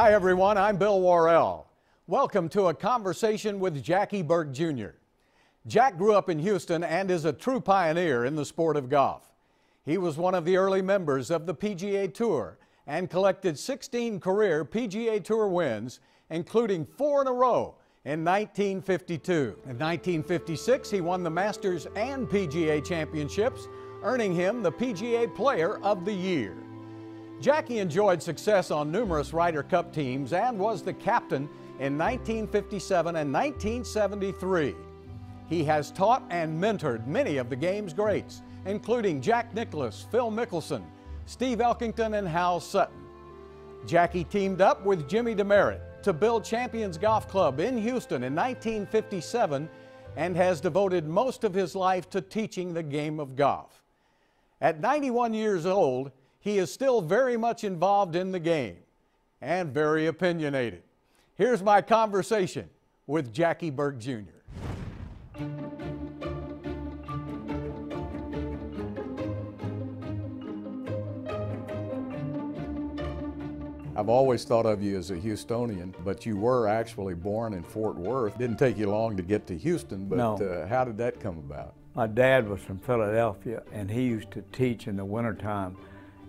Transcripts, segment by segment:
Hi, everyone. I'm Bill Worrell. Welcome to a conversation with Jackie Burke Jr. Jack grew up in Houston and is a true pioneer in the sport of golf. He was one of the early members of the PGA Tour and collected 16 career PGA Tour wins, including four in a row in 1952. In 1956, he won the Masters and PGA Championships, earning him the PGA Player of the Year. Jackie enjoyed success on numerous Ryder Cup teams and was the captain in 1957 and 1973. He has taught and mentored many of the game's greats, including Jack Nicklaus, Phil Mickelson, Steve Elkington, and Hal Sutton. Jackie teamed up with Jimmy Demaret to build Champions Golf Club in Houston in 1957 and has devoted most of his life to teaching the game of golf. At 91 years old, he is still very much involved in the game and very opinionated. Here's my conversation with Jackie Burke Jr. I've always thought of you as a Houstonian, but you were actually born in Fort Worth. Didn't take you long to get to Houston, but No. uh, how did that come about? My dad was from Philadelphia, and he used to teach in the wintertime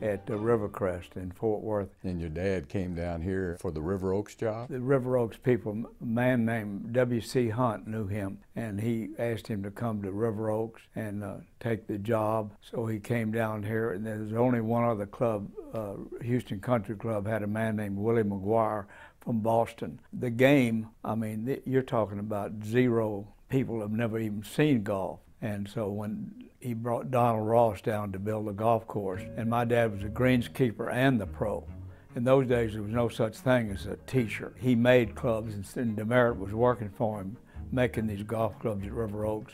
at the Rivercrest in Fort Worth. And your dad came down here for the River Oaks job? The River Oaks people, a man named W.C. Hunt knew him, and he asked him to come to River Oaks and uh, take the job. So he came down here, and there was only one other club, uh, Houston Country Club, had a man named Willie McGuire from Boston. The game, I mean, th- you're talking about zero people have never even seen golf. And so when he brought Donald Ross down to build a golf course, and my dad was a greenskeeper and the pro. In those days, there was no such thing as a teacher. He made clubs, and Demaret was working for him, making these golf clubs at River Oaks.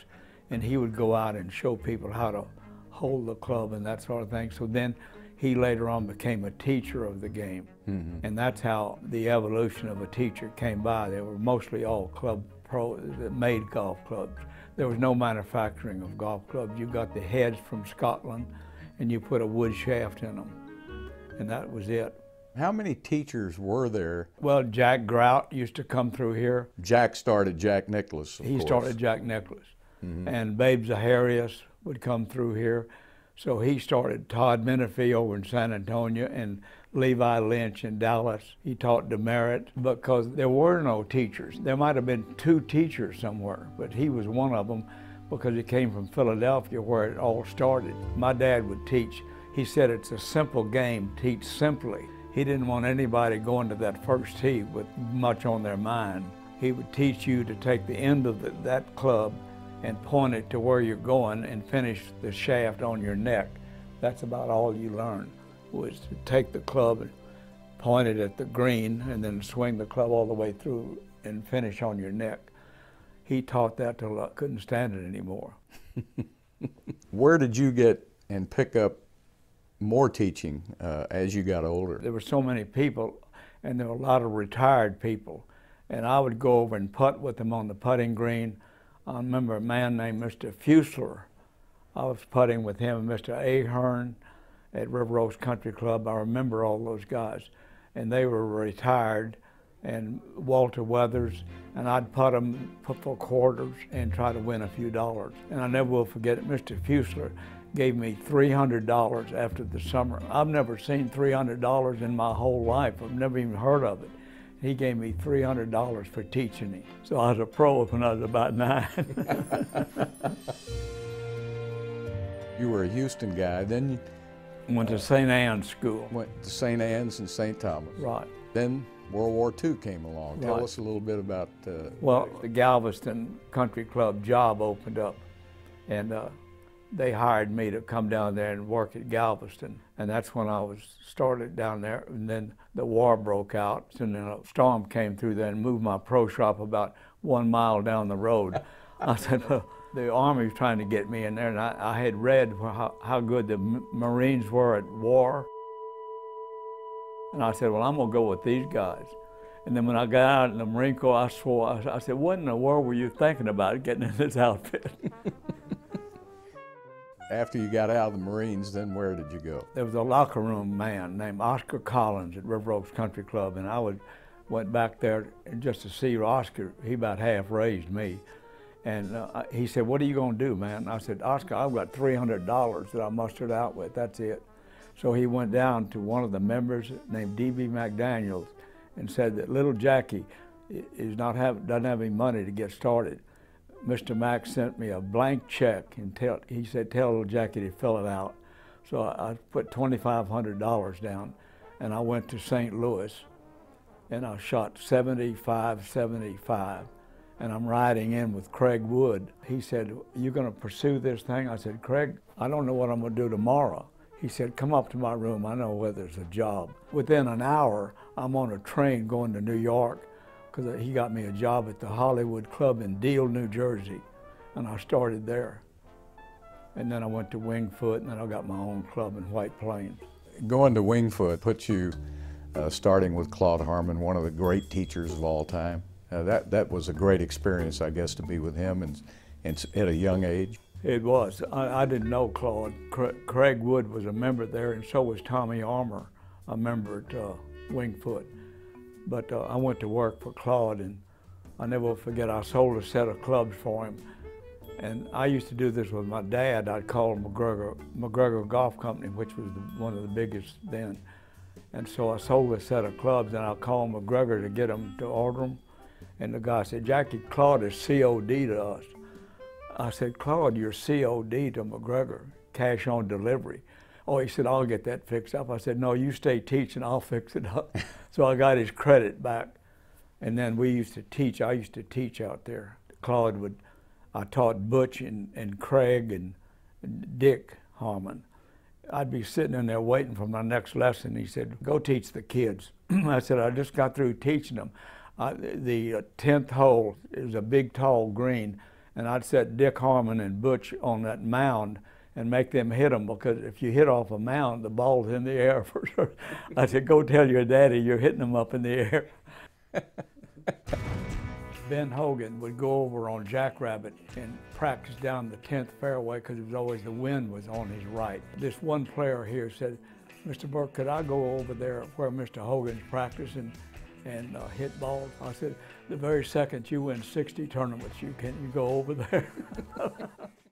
And he would go out and show people how to hold the club and that sort of thing. So then he later on became a teacher of the game. Mm-hmm. And that's how the evolution of a teacher came by. They were mostly all club pro that made golf clubs. There was no manufacturing of golf clubs. You got the heads from Scotland and you put a wood shaft in them. And that was it. How many teachers were there? Well, Jack Grout used to come through here. Jack started Jack Nicklaus. Of he course. started Jack Nicklaus. Mm-hmm. And Babe Zaharias would come through here. So he started Todd Menifee over in San Antonio and Levi Lynch in Dallas. He taught Demaret because there were no teachers. There might have been two teachers somewhere, but he was one of them because he came from Philadelphia where it all started. My dad would teach. He said it's a simple game, teach simply. He didn't want anybody going to that first tee with much on their mind. He would teach you to take the end of the, that club and point it to where you're going and finish the shaft on your neck. That's about all you learned was to take the club and point it at the green and then swing the club all the way through and finish on your neck. He taught that till I couldn't stand it anymore. Where did you get and pick up more teaching uh, as you got older? There were so many people, and there were a lot of retired people. And I would go over and putt with them on the putting green. I remember a man named Mr. Fusler. I was putting with him and Mr. Ahern at River Oaks Country Club. I remember all those guys. And they were retired, and Walter Weathers, and I'd put them for quarters and try to win a few dollars. And I never will forget it. Mr. Fusler gave me $300 after the summer. I've never seen $300 in my whole life. I've never even heard of it. He gave me $300 for teaching me. So I was a pro when I was about nine. You were a Houston guy, then you Went to St. Anne's School. went to St. Anne's and St. Thomas. Right. Then World War II came along. Tell Right. us a little bit about. Uh, Well, the Galveston Country Club job opened up, and uh, they hired me to come down there and work at Galveston. And that's when I was started down there. And then the war broke out, and then a storm came through there and moved my pro shop about one mile down the road. I said, well, the Army was trying to get me in there, and I, I had read how, how good the Marines were at war. And I said, well, I'm going to go with these guys. And then when I got out in the Marine Corps, I swore, I, I said, what in the world were you thinking about getting in this outfit? after you got out of the Marines, then where did you go? There was a locker room man named Oscar Collins at River Oaks Country Club, and I would went back there just to see Oscar. He about half raised me. And uh, he said, what are you going to do, man? And I said, Oscar, I've got $300 that I mustered out with. That's it. So he went down to one of the members named D.B. McDaniels and said that little Jackie is not have, doesn't have any money to get started. Mr. Mack sent me a blank check and tell, he said, tell little Jackie to fill it out. So I, put $2,500 down and I went to St. Louis and I shot 75, 75 and I'm riding in with Craig Wood. He said, you going to pursue this thing? I said, Craig, I don't know what I'm going to do tomorrow. He said, come up to my room. I know where there's a job. Within an hour, I'm on a train going to New York because he got me a job at the Hollywood Club in Deal, New Jersey. And I started there. And then I went to Wingfoot, and then I got my own club in White Plains. Going to Wingfoot put you uh, starting with Claude Harmon, one of the great teachers of all time. Uh, that, that was a great experience, I guess, to be with him and, and at a young age. It was. I, I didn't know Claude. Cra Craig Wood was a member there, and so was Tommy Armour, a member at uh, Wingfoot. But uh, I went to work for Claude, and I never forget, I sold a set of clubs for him. And I used to do this with my dad. I'd call MacGregor, MacGregor Golf Company, which was the, one of the biggest then. And so I sold a set of clubs, and I'll call MacGregor to get them to order them. And the guy said, Jackie, Claude is COD to us. I said, Claude, you're COD to MacGregor, cash on delivery. Oh, he said, I'll get that fixed up. I said, no, you stay teaching, I'll fix it up. so I got his credit back. And then we used to teach, I used to teach out there. Claude would, I taught Butch and, and Craig and, Dick Harmon. I'd be sitting in there waiting for my next lesson. He said, go teach the kids. I said, I just got through teaching them. Uh, the 10th hole is a big, tall green, and I'd set Dick Harmon and Butch on that mound and make them hit them because if you hit off a mound, the ball's in the air for sure. I said, go tell your daddy you're hitting them up in the air. ben Hogan would go over on Jackrabbit and practice down the 10th fairway because it was always the wind was on his right. This one player here said, Mr. Burke, could I go over there where Mr. Hogan's practicing and uh, hit balls. I said, the very second you win 60 tournaments, you can you go over there.